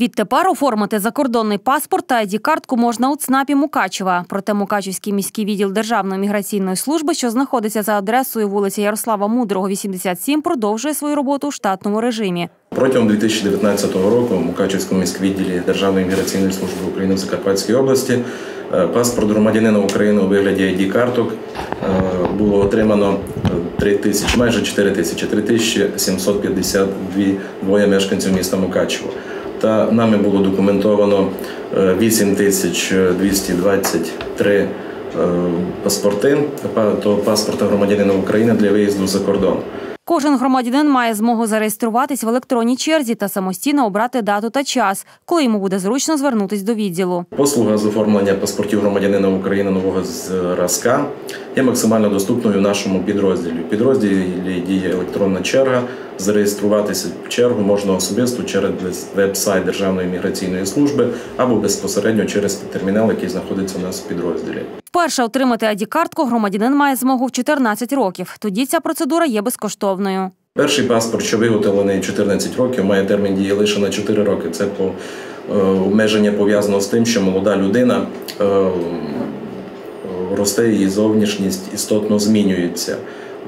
Відтепер оформити закордонний паспорт та ID-картку можна у ЦНАПі Мукачева. Проте Мукачевський міський відділ Державної міграційної служби, що знаходиться за адресою вулиця Ярослава Мудрого, 87, продовжує свою роботу у штатному режимі. Протягом 2019 року в Мукачевському міськвідділі Державної міграційної служби України в Закарпатській області е, паспорт громадянина України у вигляді id карток е, було отримано 3 тисячі, майже 4 тисячі, 3 тисячі 752 двоє мешканців міста Мукачево. Та нами було документовано е, 8 тисяч 223 е, паспорти, паспорта громадянина України для виїзду за кордон. Кожен громадянин має змогу зареєструватись в електронній черзі та самостійно обрати дату та час, коли йому буде зручно звернутись до відділу. Послуга з оформлення паспортів громадянина України нового зразка є максимально доступною в нашому підрозділі. В підрозділі діє електронна черга. Зареєструватися в чергу можна особисто через веб-сайт Державної міграційної служби або безпосередньо через термінал, який знаходиться у нас в підрозділі. Вперше отримати ID-картку громадянин має змогу в 14 років. Тоді ця процедура є безкоштовною. Перший паспорт, що виготовлений 14 років, має термін дії лише на 4 роки. Це по е, обмеження пов'язано з тим, що молода людина е, росте її зовнішність істотно змінюється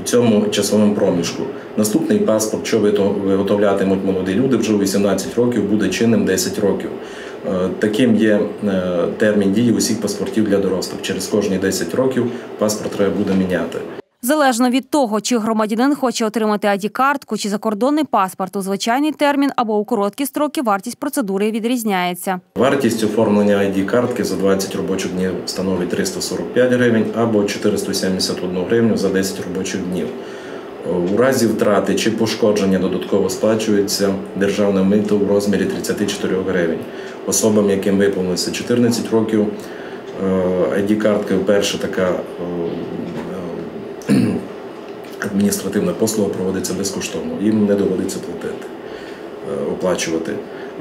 у цьому часовому проміжку. Наступний паспорт, що виготовлятимуть молоді люди, вже у 18 років буде чинним 10 років. Е, Таким є термін дії усіх паспортів для дорослих. Через кожні 10 років паспорт треба буде міняти. Залежно від того, чи громадянин хоче отримати ID-картку чи закордонний паспорт у звичайний термін або у короткі строки, вартість процедури відрізняється. Вартість оформлення ID-картки за 20 робочих днів становить 345 гривень або 471 гривню за 10 робочих днів. У разі втрати чи пошкодження додатково сплачується державне мито в розмірі 34 гривень. Особам, яким виповнилося 14 років, ID-картка вперше така е, адміністративна послуга проводиться безкоштовно. Їм не доводиться платити, е, оплачувати.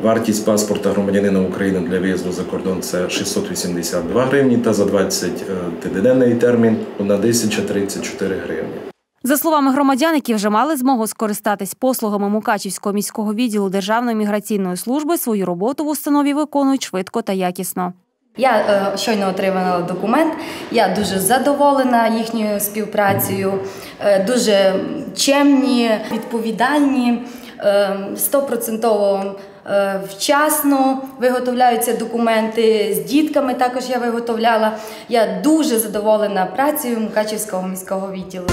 Вартість паспорта громадянина України для виїзду за кордон це 682 гривні та за 20-денний термін 1034 гривні. За словами громадян, які вже мали змогу скористатись послугами Мукачівського міського відділу Державної міграційної служби, свою роботу в установі виконують швидко та якісно. Я е, щойно отримала документ. Я дуже задоволена їхньою співпрацею, е, дуже чемні, відповідальні, е, стопроцентово е, вчасно виготовляються документи. З дітками також я виготовляла. Я дуже задоволена працею Мукачівського міського відділу.